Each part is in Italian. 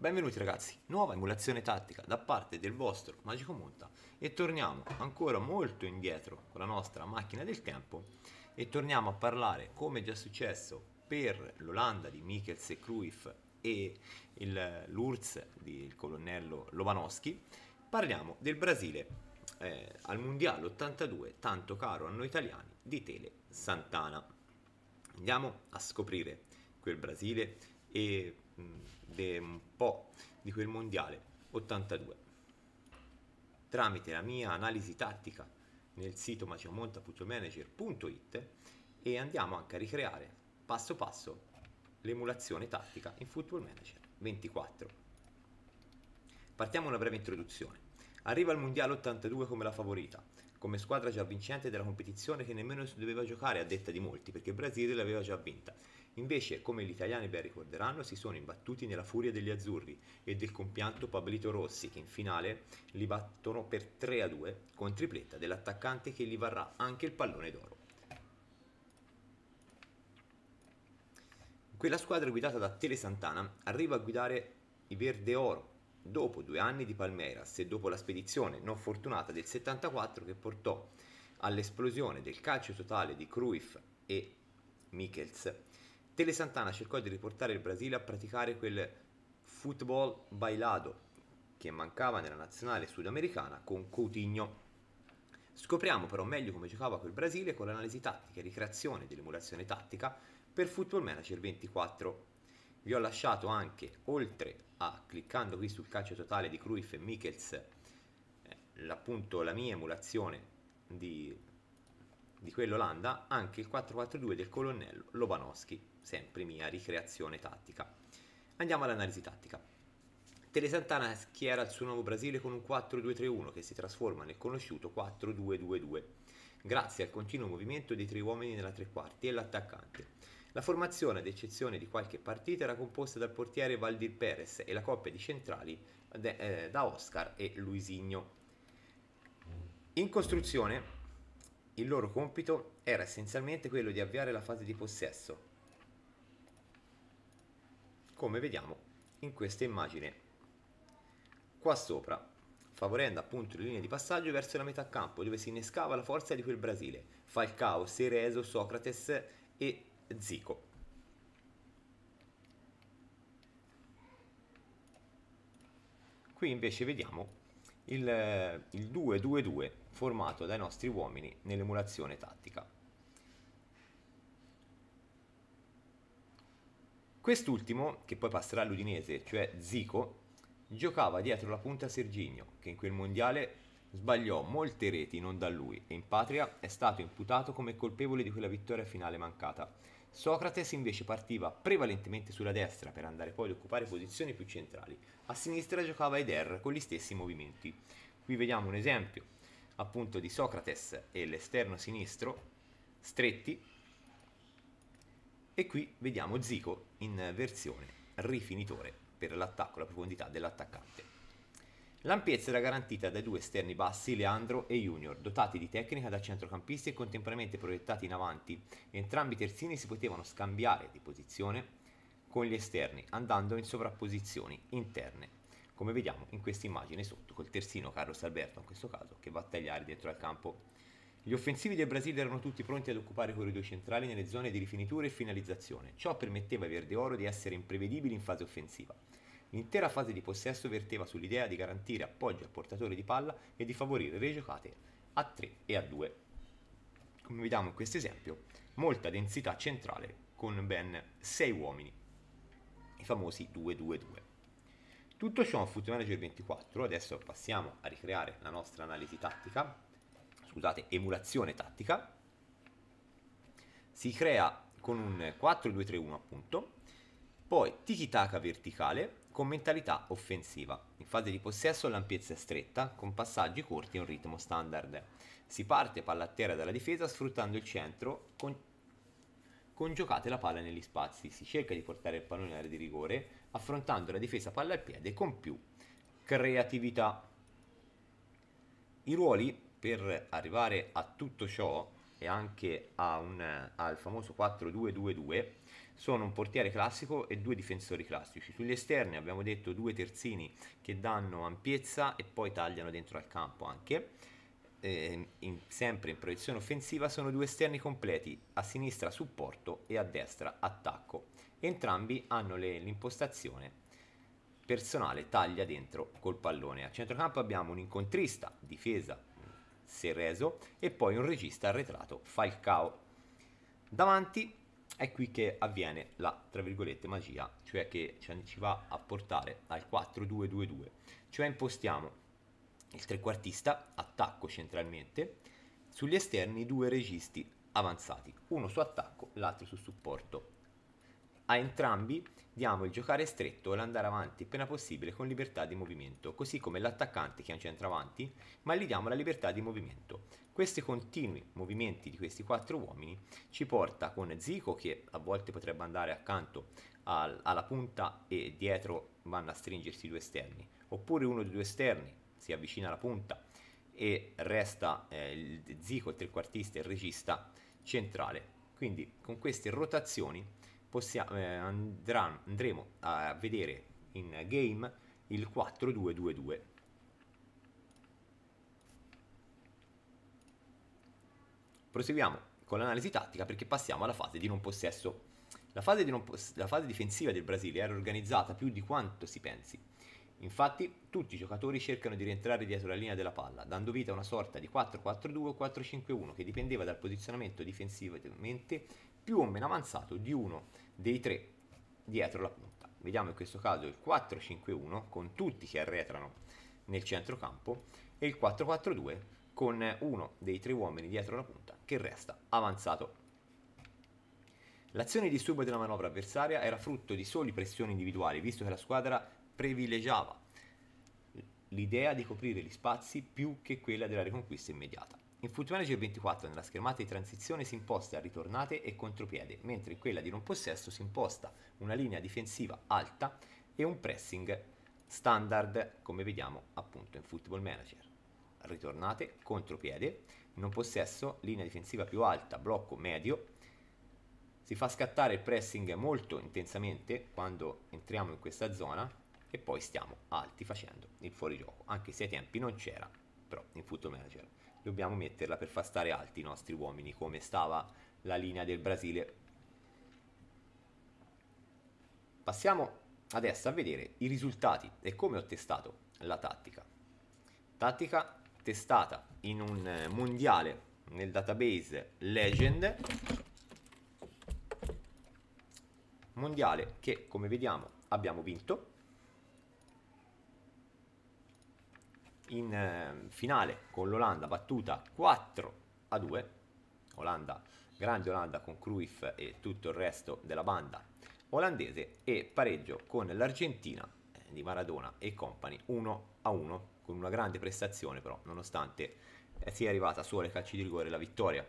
Benvenuti ragazzi, nuova emulazione tattica da parte del vostro Magico Monta e torniamo ancora molto indietro con la nostra macchina del tempo e torniamo a parlare, come già successo per l'Olanda di Michels e Cruyff e l'URSS del colonnello Lobanowski, parliamo del Brasile eh, al Mondiale 82, tanto caro a noi italiani, di Tele Santana. Andiamo a scoprire quel Brasile e de un po' di quel mondiale 82 tramite la mia analisi tattica nel sito maciomonta.manager.it e andiamo anche a ricreare passo passo l'emulazione tattica in Football Manager 24 partiamo una breve introduzione. Arriva al mondiale 82 come la favorita come squadra già vincente della competizione che nemmeno si doveva giocare a detta di molti perché il Brasile l'aveva già vinta Invece, come gli italiani ben ricorderanno, si sono imbattuti nella furia degli azzurri e del compianto Pablito Rossi che in finale li battono per 3 a 2 con tripletta dell'attaccante che gli varrà anche il pallone d'oro. Quella squadra guidata da Tele Santana arriva a guidare i Verde Oro dopo due anni di Palmeiras e dopo la spedizione non fortunata del 74 che portò all'esplosione del calcio totale di Cruyff e Michels Tele Santana cercò di riportare il Brasile a praticare quel football bailado che mancava nella nazionale sudamericana con Coutinho. Scopriamo però meglio come giocava quel Brasile con l'analisi tattica e ricreazione dell'emulazione tattica per Football Manager 24. Vi ho lasciato anche, oltre a cliccando qui sul calcio totale di Cruyff e Michels, eh, appunto la mia emulazione di, di quell'Olanda, anche il 4-4-2 del colonnello Lobanowski sempre mia ricreazione tattica. Andiamo all'analisi tattica. Tele Santana schiera il suo nuovo Brasile con un 4-2-3-1 che si trasforma nel conosciuto 4-2-2-2, grazie al continuo movimento dei tre uomini nella tre quarti e l'attaccante. La formazione, ad eccezione di qualche partita, era composta dal portiere Valdir Perez e la coppia di centrali de, eh, da Oscar e Luisigno. In costruzione, il loro compito era essenzialmente quello di avviare la fase di possesso, come vediamo in questa immagine. Qua sopra favorendo appunto le linee di passaggio verso la metà campo dove si innescava la forza di quel Brasile Falcao, Cerezo, Socrates e Zico. Qui invece vediamo il 2-2-2 formato dai nostri uomini nell'emulazione tattica Quest'ultimo, che poi passerà all'Udinese, cioè Zico, giocava dietro la punta Serginio, che in quel mondiale sbagliò molte reti non da lui e in patria è stato imputato come colpevole di quella vittoria finale mancata. Socrates invece partiva prevalentemente sulla destra per andare poi ad occupare posizioni più centrali. A sinistra giocava Eder con gli stessi movimenti. Qui vediamo un esempio appunto di Socrates e l'esterno sinistro stretti e qui vediamo Zico in versione rifinitore per l'attacco, la profondità dell'attaccante. L'ampiezza era garantita dai due esterni bassi, Leandro e Junior, dotati di tecnica da centrocampisti e contemporaneamente proiettati in avanti. Entrambi i terzini si potevano scambiare di posizione con gli esterni, andando in sovrapposizioni interne, come vediamo in questa immagine sotto, col terzino Carlos Alberto in questo caso, che va a tagliare dietro al campo gli offensivi del Brasile erano tutti pronti ad occupare i corridoi centrali nelle zone di rifinitura e finalizzazione. Ciò permetteva ai Verde Oro di essere imprevedibili in fase offensiva. L'intera fase di possesso verteva sull'idea di garantire appoggio al portatore di palla e di favorire le giocate a 3 e a 2. Come vediamo in questo esempio, molta densità centrale con ben 6 uomini, i famosi 2-2-2. Tutto ciò in Foot Manager 24, adesso passiamo a ricreare la nostra analisi tattica scusate, emulazione tattica, si crea con un 4-2-3-1 appunto, poi tiki-taka verticale con mentalità offensiva. In fase di possesso l'ampiezza è stretta, con passaggi corti e un ritmo standard. Si parte palla a terra dalla difesa sfruttando il centro con, giocate la palla negli spazi. Si cerca di portare il pallone all'area di rigore, affrontando la difesa palla al piede con più creatività. I ruoli per arrivare a tutto ciò e anche un, al famoso 4-2-2-2 sono un portiere classico e due difensori classici. Sugli esterni abbiamo detto due terzini che danno ampiezza e poi tagliano dentro al campo anche. Eh, in, sempre in proiezione offensiva sono due esterni completi, a sinistra supporto e a destra attacco. Entrambi hanno le, l'impostazione personale taglia dentro col pallone. A centrocampo abbiamo un incontrista, difesa, Sereso e poi un regista arretrato, Falcao. Davanti è qui che avviene la, tra virgolette, magia, cioè che ci va a portare al 4-2-2-2, cioè impostiamo il trequartista, attacco centralmente, sugli esterni due registi avanzati, uno su attacco, l'altro su supporto. A entrambi diamo il giocare stretto e l'andare avanti appena possibile con libertà di movimento, così come l'attaccante che è un centravanti, ma gli diamo la libertà di movimento. Questi continui movimenti di questi quattro uomini ci porta con Zico che a volte potrebbe andare accanto al, alla punta e dietro vanno a stringersi i due esterni, oppure uno dei due esterni si avvicina alla punta e resta eh, il Zico, il trequartista e il regista centrale. Quindi con queste rotazioni possiamo, eh, andrà, andremo a vedere in game il 4-2-2-2. Proseguiamo con l'analisi tattica perché passiamo alla fase di non possesso. La fase, di non poss- la fase difensiva del Brasile era organizzata più di quanto si pensi. Infatti, tutti i giocatori cercano di rientrare dietro la linea della palla, dando vita a una sorta di 4-4-2 o 4-5-1 che dipendeva dal posizionamento difensivamente più o meno avanzato di uno dei tre dietro la punta. Vediamo in questo caso il 4-5-1 con tutti che arretrano nel centrocampo e il 4-4-2 con uno dei tre uomini dietro la punta che resta avanzato. L'azione di disturbo della manovra avversaria era frutto di soli pressioni individuali, visto che la squadra privilegiava l'idea di coprire gli spazi più che quella della riconquista immediata. In Foot Manager 24 nella schermata di transizione si imposta ritornate e contropiede, mentre in quella di non possesso si imposta una linea difensiva alta e un pressing standard, come vediamo appunto in Football Manager. Ritornate, contropiede, non possesso, linea difensiva più alta, blocco medio. Si fa scattare il pressing molto intensamente quando entriamo in questa zona e poi stiamo alti facendo il fuorigioco, anche se ai tempi non c'era, però in Football Manager dobbiamo metterla per far stare alti i nostri uomini, come stava la linea del Brasile. Passiamo adesso a vedere i risultati e come ho testato la tattica. Tattica testata in un mondiale nel database Legend mondiale che come vediamo abbiamo vinto in eh, finale con l'Olanda battuta 4 a 2 Olanda, grande Olanda con Cruyff e tutto il resto della banda olandese e pareggio con l'Argentina eh, di Maradona e compagni 1 a 1 con una grande prestazione però nonostante eh, sia arrivata solo ai calci di rigore la vittoria.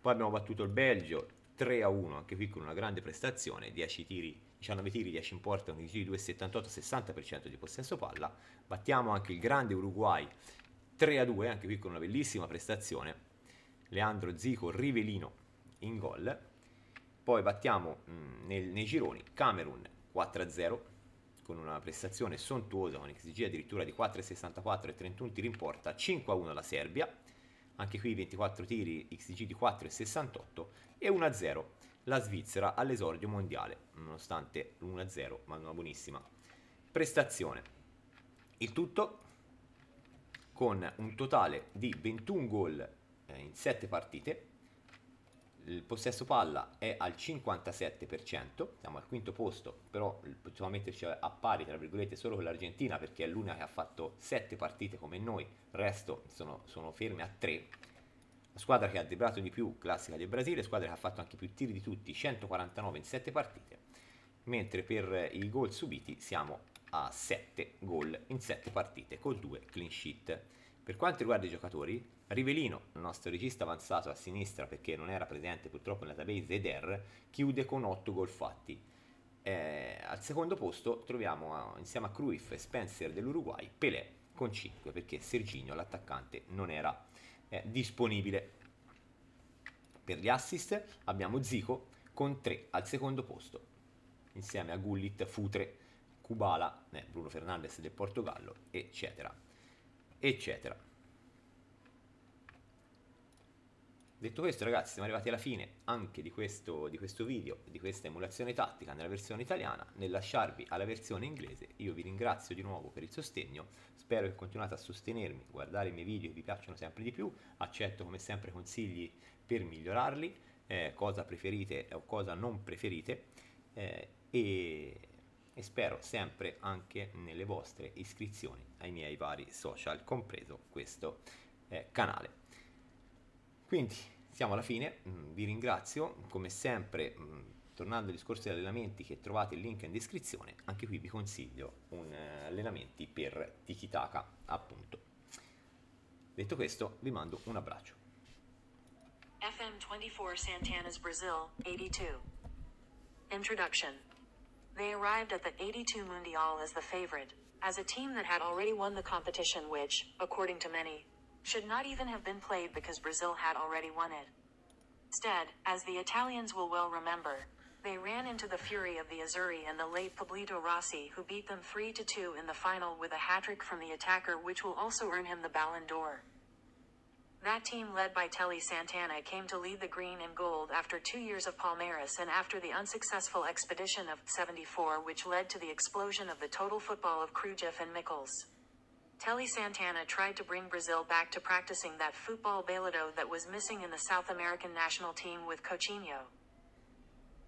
Poi abbiamo battuto il Belgio 3 a 1 anche qui con una grande prestazione 10 tiri 19 tiri, 10 in porta, un di 2,78, 60% di possesso palla. Battiamo anche il grande Uruguay 3 a 2, anche qui con una bellissima prestazione. Leandro Zico, Rivelino in gol. Poi battiamo mh, mm, nel, nei gironi Camerun 4 a 0 con una prestazione sontuosa con XG addirittura di 4,64 e 31 tiri in porta, 5 a 1 la Serbia, anche qui 24 tiri, XG di 4,68 e 1 a 0 la Svizzera all'esordio mondiale, nonostante l'1-0, ma una buonissima prestazione. Il tutto con un totale di 21 gol eh, in 7 partite. Il possesso palla è al 57%, siamo al quinto posto, però possiamo metterci a pari, tra virgolette, solo con l'Argentina perché è l'unica che ha fatto 7 partite come noi, il resto sono, sono ferme a 3 la squadra che ha debrato di più, classica del Brasile, squadra che ha fatto anche più tiri di tutti, 149 in 7 partite, mentre per i gol subiti siamo a 7 gol in 7 partite, con 2 clean sheet. Per quanto riguarda i giocatori, Rivelino, il nostro regista avanzato a sinistra perché non era presente purtroppo nella database ed chiude con 8 gol fatti. Eh, al secondo posto troviamo insieme a Cruyff e Spencer dell'Uruguay Pelé con 5 perché Serginio, l'attaccante, non era eh, disponibile. Per gli assist abbiamo Zico con 3 al secondo posto, insieme a Gullit, Futre, Kubala, eh, Bruno Fernandes del Portogallo, eccetera, eccetera. Detto questo ragazzi siamo arrivati alla fine anche di questo, di questo video, di questa emulazione tattica nella versione italiana, nel lasciarvi alla versione inglese io vi ringrazio di nuovo per il sostegno, spero che continuate a sostenermi, guardare i miei video che vi piacciono sempre di più, accetto come sempre consigli per migliorarli, eh, cosa preferite o cosa non preferite eh, e, e spero sempre anche nelle vostre iscrizioni ai miei vari social, compreso questo eh, canale. Quindi siamo alla fine, mm, vi ringrazio, come sempre, mm, tornando ai discorsi di allenamenti che trovate il link in descrizione, anche qui vi consiglio un, uh, allenamenti per Tiki Taka, appunto. Detto questo, vi mando un abbraccio. FM24 Santana's Brazil, 82. Introduction. They arrived at the 82 Mundial as the favorite, as a team that had already won the competition which, according to many, should not even have been played because Brazil had already won it. Instead, as the Italians will well remember, they ran into the fury of the Azzurri and the late Pablito Rossi who beat them 3-2 in the final with a hat-trick from the attacker which will also earn him the Ballon d'Or. That team led by Telly Santana came to lead the green and gold after two years of Palmeiras and after the unsuccessful expedition of 74 which led to the explosion of the total football of Cruyff and Mikkels. Telly Santana tried to bring Brazil back to practicing that football balado that was missing in the South American national team with Coutinho.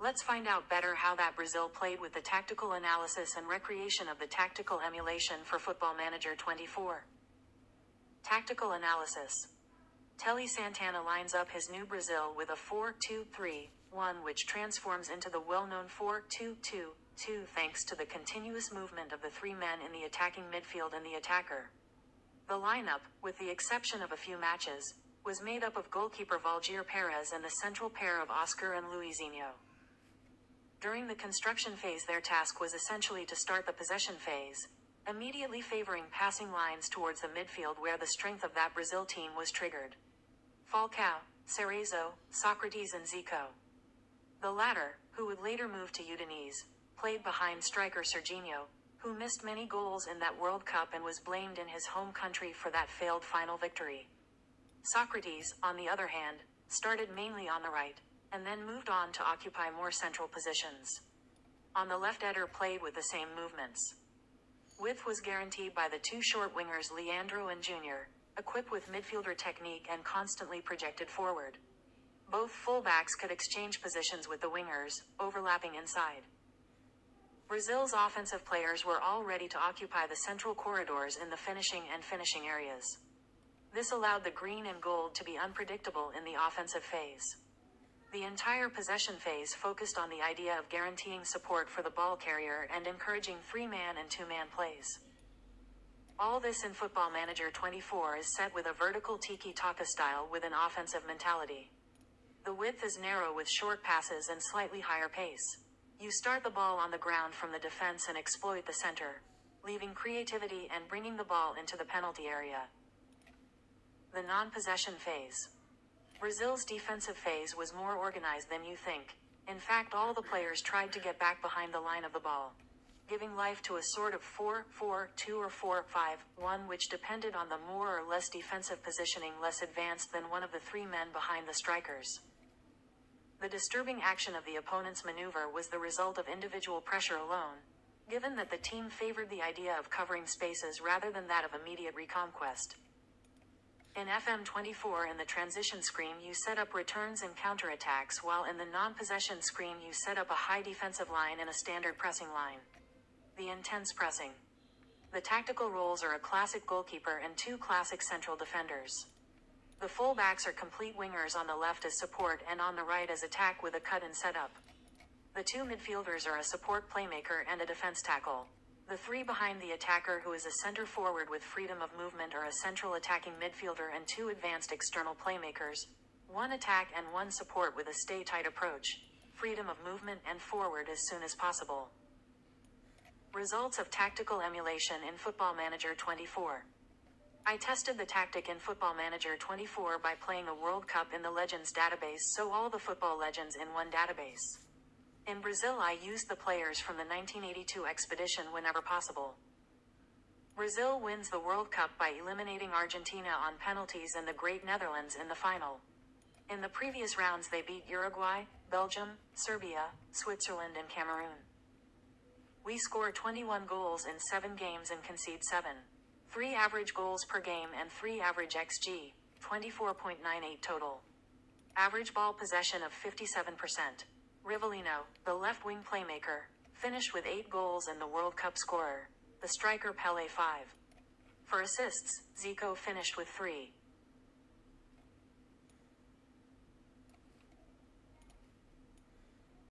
Let's find out better how that Brazil played with the tactical analysis and recreation of the tactical emulation for Football Manager 24. Tactical analysis. Telly Santana lines up his new Brazil with a 4-2-3-1 which transforms into the well-known 4-2-2 2 thanks to the continuous movement of the three men in the attacking midfield and the attacker. The lineup, with the exception of a few matches, was made up of goalkeeper Valgir Perez and the central pair of Oscar and Luizinho. During the construction phase their task was essentially to start the possession phase, immediately favoring passing lines towards the midfield where the strength of that Brazil team was triggered. Falcao, Cerezo, Socrates and Zico. The latter, who would later move to Udinese, played behind striker Serginho, who missed many goals in that World Cup and was blamed in his home country for that failed final victory. Socrates, on the other hand, started mainly on the right, and then moved on to occupy more central positions. On the left Eder played with the same movements. Width was guaranteed by the two short wingers Leandro and Junior, equipped with midfielder technique and constantly projected forward. Both fullbacks could exchange positions with the wingers, overlapping inside. Brazil's offensive players were all ready to occupy the central corridors in the finishing and finishing areas. This allowed the green and gold to be unpredictable in the offensive phase. The entire possession phase focused on the idea of guaranteeing support for the ball carrier and encouraging three-man and two-man plays. All this in Football Manager 24 is set with a vertical tiki-taka style with an offensive mentality. The width is narrow with short passes and slightly higher pace. You start the ball on the ground from the defense and exploit the center, leaving creativity and bringing the ball into the penalty area. The non-possession phase. Brazil's defensive phase was more organized than you think. In fact, all the players tried to get back behind the line of the ball, giving life to a sort of 4-4-2 or 4-5-1 which depended on the more or less defensive positioning less advanced than one of the three men behind the strikers. The disturbing action of the opponent's maneuver was the result of individual pressure alone, given that the team favored the idea of covering spaces rather than that of immediate reconquest. In FM24 in the transition screen you set up returns and counterattacks while in the non-possession screen you set up a high defensive line and a standard pressing line. The intense pressing. The tactical roles are a classic goalkeeper and two classic central defenders. The fullbacks are complete wingers on the left as support and on the right as attack with a cut and setup. The two midfielders are a support playmaker and a defense tackle. The three behind the attacker who is a center forward with freedom of movement are a central attacking midfielder and two advanced external playmakers. One attack and one support with a stay tight approach. Freedom of movement and forward as soon as possible. Results of tactical emulation in Football Manager 24. I tested the tactic in Football Manager 24 by playing a World Cup in the Legends database, so all the football legends in one database. In Brazil, I used the players from the 1982 expedition whenever possible. Brazil wins the World Cup by eliminating Argentina on penalties and the Great Netherlands in the final. In the previous rounds, they beat Uruguay, Belgium, Serbia, Switzerland, and Cameroon. We score 21 goals in 7 games and concede 7. 3 average goals per game and 3 average XG, 24.98 total. Average ball possession of 57%. Rivellino, the left wing playmaker, finished with 8 goals and the World Cup scorer. The striker Pele 5. For assists, Zico finished with 3.